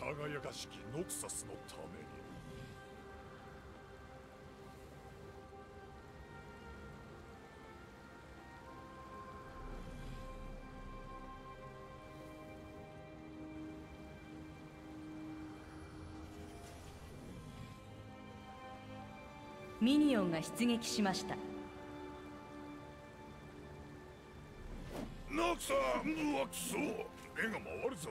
輝かしきノクサスのためにミニオンが出撃しました。ノクサうわくそ目が回るぞ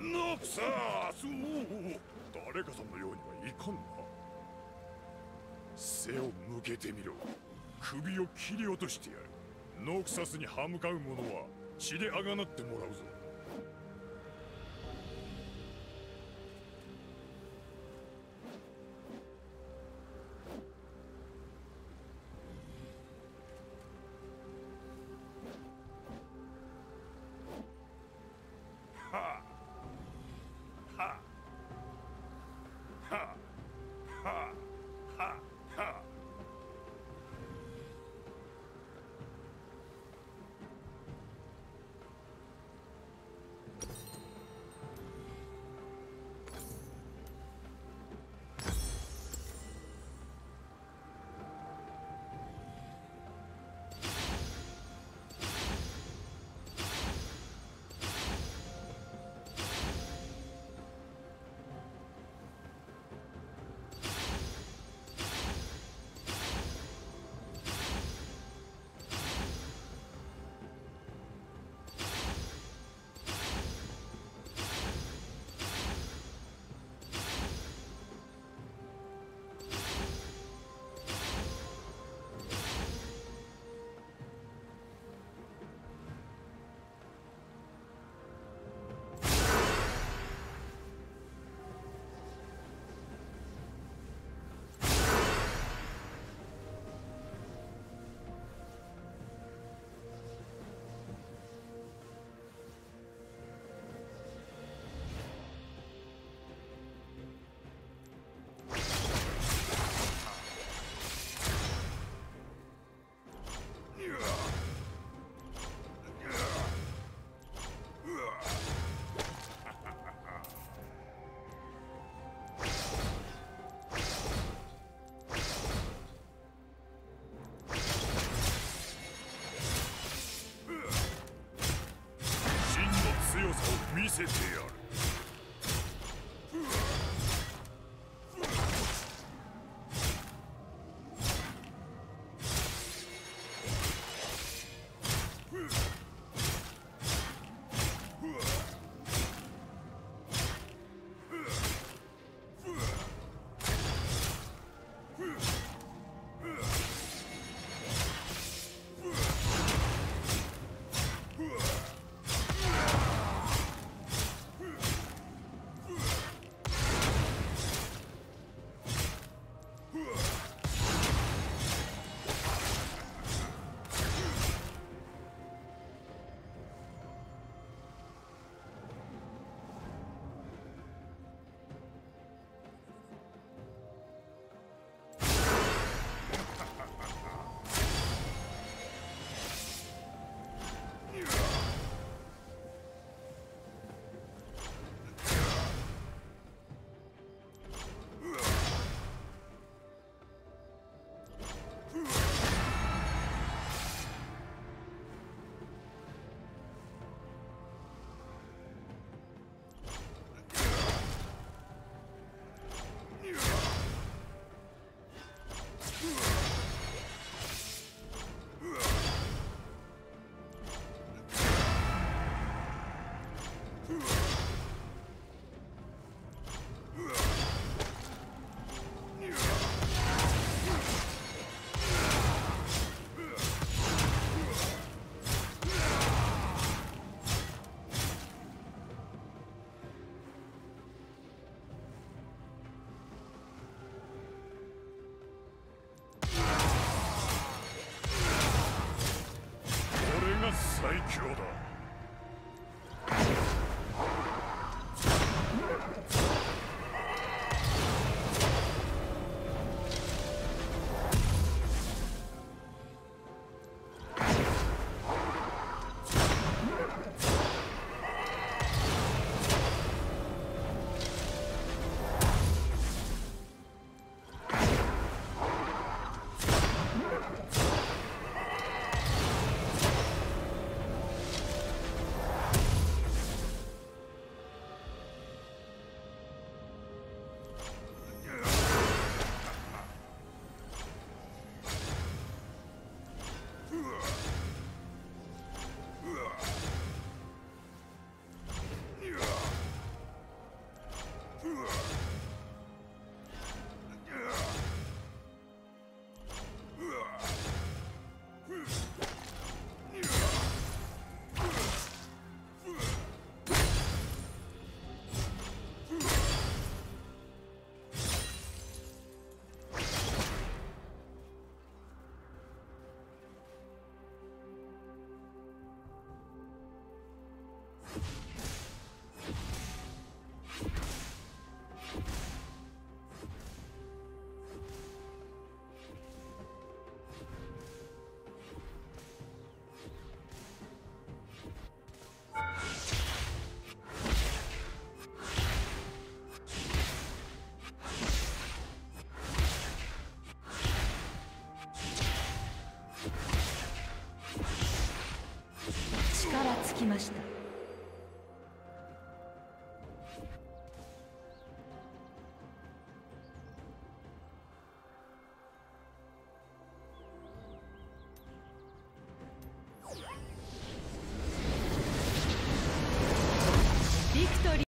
ノクサそう誰かさんのようにはいかんな。背を向けてみろ。首を切り落としてやる。ノクサスに歯向かう者は血であがなってもらうぞ。はあ。見せてやる。最強だ。力尽きました。